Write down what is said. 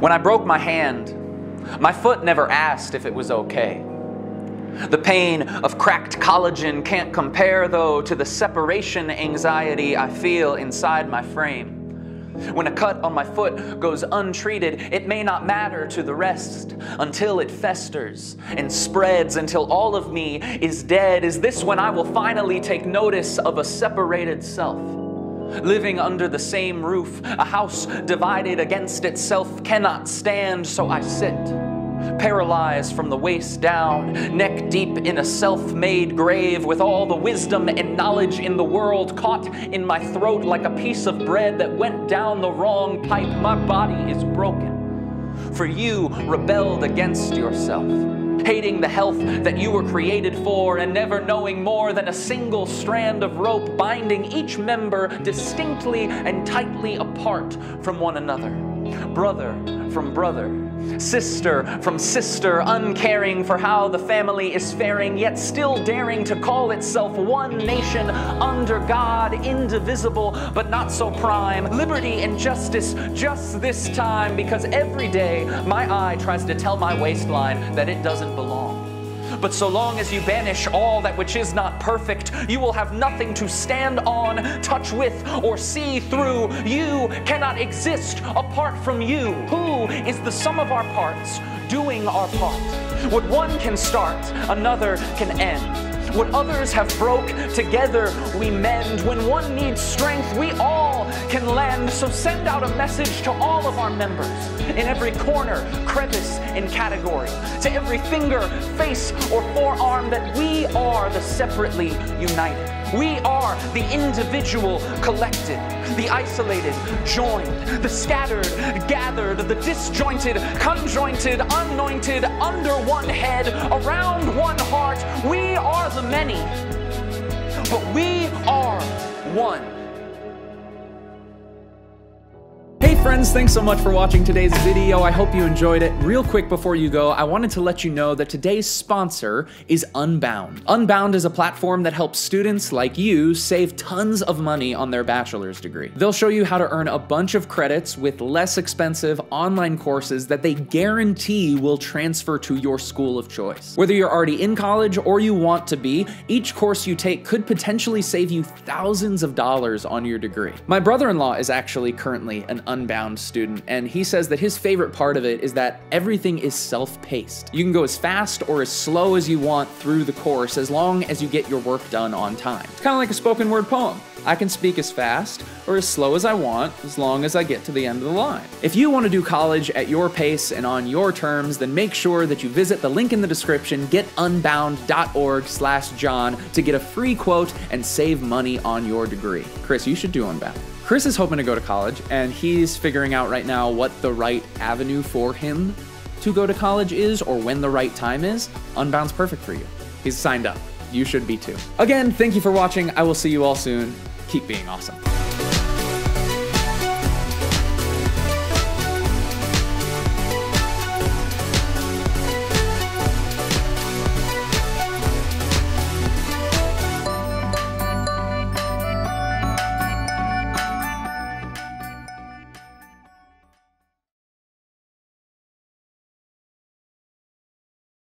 When I broke my hand, my foot never asked if it was okay. The pain of cracked collagen can't compare, though, to the separation anxiety I feel inside my frame. When a cut on my foot goes untreated, it may not matter to the rest until it festers and spreads until all of me is dead. Is this when I will finally take notice of a separated self? Living under the same roof, a house divided against itself cannot stand, so I sit paralyzed from the waist down, neck deep in a self made grave, with all the wisdom and knowledge in the world caught in my throat like a piece of bread that went down the wrong pipe. My body is broken. For you rebelled against yourself hating the health that you were created for, and never knowing more than a single strand of rope binding each member distinctly and tightly apart from one another. Brother from brother, sister from sister, uncaring for how the family is faring, yet still daring to call itself one nation under God, indivisible but not so prime. Liberty and justice just this time, because every day my eye tries to tell my waistline that it doesn't belong. But so long as you banish all that which is not perfect, you will have nothing to stand on, touch with, or see through. You cannot exist apart from you. Who is the sum of our parts, doing our part? What one can start, another can end. What others have broke, together we mend. When one needs strength, we all can lend. So send out a message to all of our members in every corner, crevice, and category, to every finger, face, or forearm that we are the separately united. We are the individual collected, the isolated joined, the scattered gathered, the disjointed conjointed, anointed under one head, around one heart. We are the many, but we are one. Friends, thanks so much for watching today's video. I hope you enjoyed it. Real quick before you go, I wanted to let you know that today's sponsor is Unbound. Unbound is a platform that helps students like you save tons of money on their bachelor's degree. They'll show you how to earn a bunch of credits with less expensive online courses that they guarantee will transfer to your school of choice. Whether you're already in college or you want to be, each course you take could potentially save you thousands of dollars on your degree. My brother-in-law is actually currently an Unbound student, and he says that his favorite part of it is that everything is self-paced. You can go as fast or as slow as you want through the course as long as you get your work done on time. It's kind of like a spoken word poem. I can speak as fast or as slow as I want as long as I get to the end of the line. If you want to do college at your pace and on your terms, then make sure that you visit the link in the description, getunbound.org slash Jon to get a free quote and save money on your degree. Chris, you should do Unbound. Chris is hoping to go to college, and he's figuring out right now what the right avenue for him to go to college is or when the right time is. Unbound's perfect for you. He's signed up. You should be too. Again, thank you for watching. I will see you all soon. Keep being awesome.